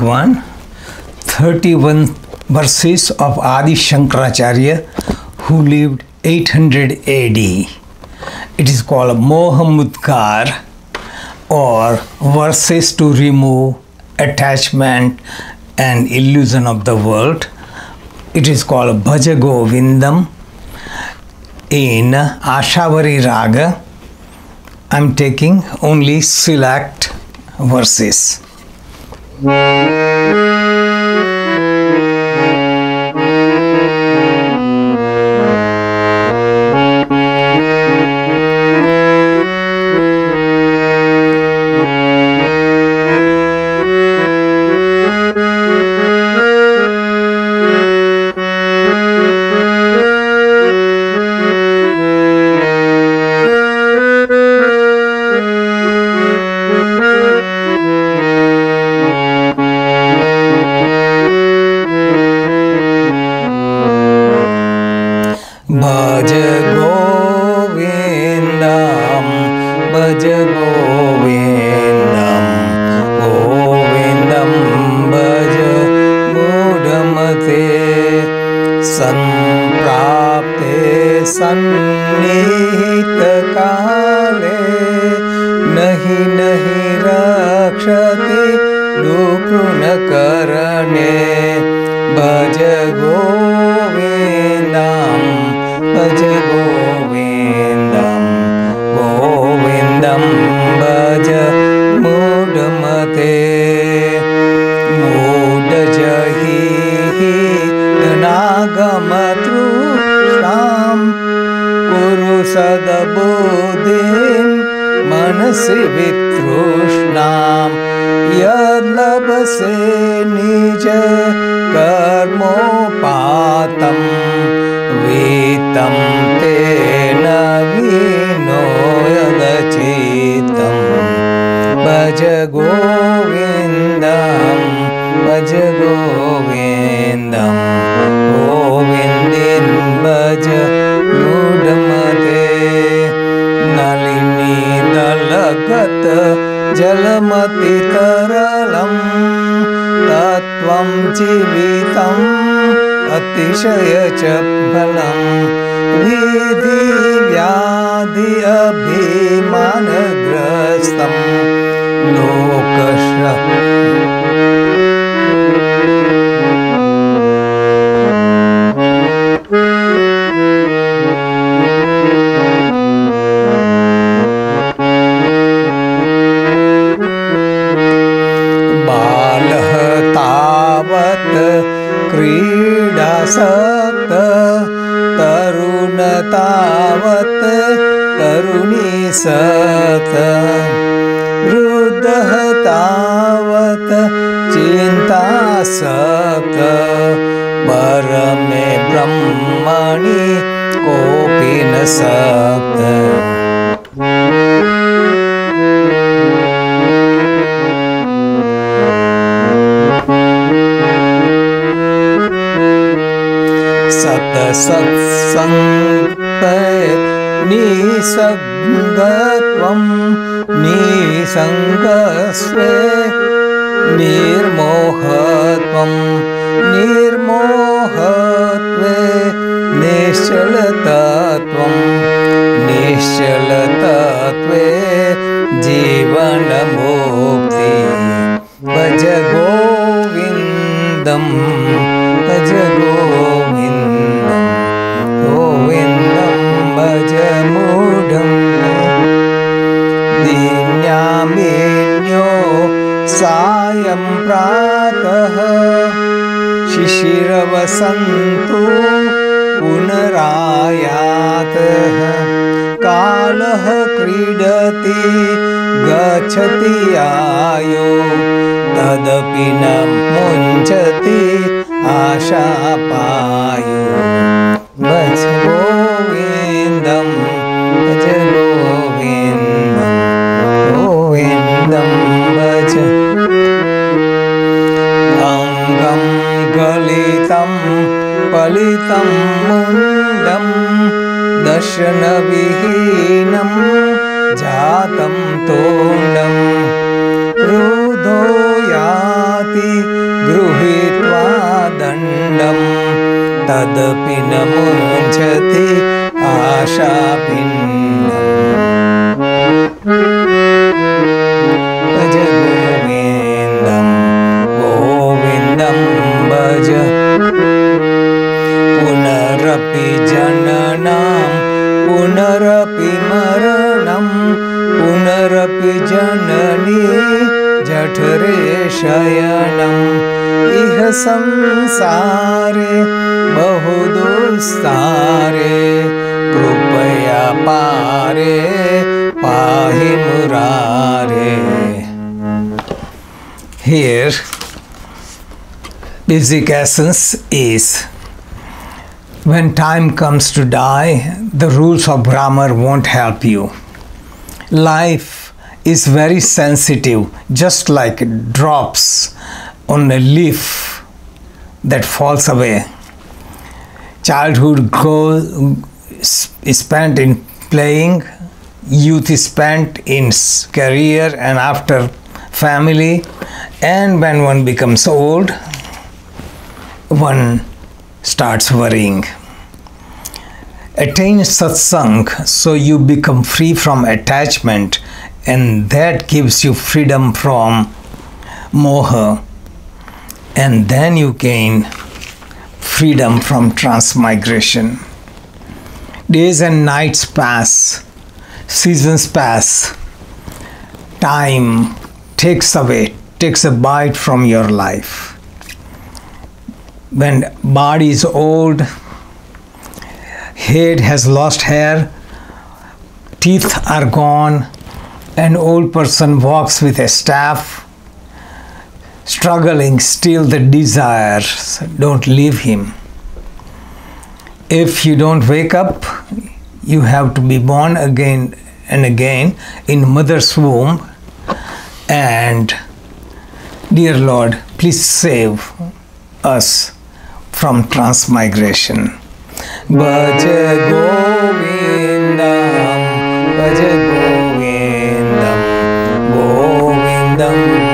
One, 31 verses of Adi Shankaracharya who lived 800 AD. It is called Mohamudkar or verses to remove attachment and illusion of the world. It is called Bhaja Govindam in Ashavari Raga. I am taking only select verses. Música मनसि वितृष्णां। यल्लभसे निज कर्मोपातं वीतं तेन जलमतितरलं तत्त्वं जीवितम् अतिशय च फलं विधि व्याधि अभिमानग्रस्तं लोकश क्रीडासक्त तरुण तरुणी सत। वृद्धः तावत् चिन्तासक्त परमे ब्रह्मणि कोऽपि न सक्त निसङ्गत्वं निसङ्गस्वे निर्मोहत्वं निर्मोहत्वे निश्चलतत्वं निश्चलतत्वे गोविन्दं भज गोविन्दं गोविन्दं भज मूढं दीन्यामेन्यो सायं प्रातः शिशिरवसन्तु पुनरायातः कालः क्रीडति गच्छति आयो तदपि न मुञ्चति आशापायो भज गोविन्दं भज गोविन्दं गोविन्दं भज अङ्गं गलितं पलितं मुण्डं दर्शनविहीनं तदपि न मुञ्चति आशापिण्डम् भज। गोविन्दं गोविन्दं भज पुनरपि जननां पुनरपि मरणं पुनरपि जननी जठरे शयनम् इह संसारे बहु दुस्तारे कृपया पारे पाहि मुरारे Here, basic essence is when time comes to die, the rules of grammar won't help you. Life is very sensitive, just like drops on a leaf that falls away. Childhood goes, is spent in playing, youth is spent in career and after family, and when one becomes old, one starts worrying. Attain satsang so you become free from attachment, and that gives you freedom from moha, and then you gain freedom from transmigration. Days and nights pass, seasons pass, time takes away, takes a bite from your life. When body is old, head has lost hair, teeth are gone, an old person walks with a staff, struggling, still the desires don't leave him. If you don't wake up, you have to be born again and again in mother's womb. And dear Lord, please save us from transmigration. Bhaja Govindam, Bhaja Govindam, Govindam.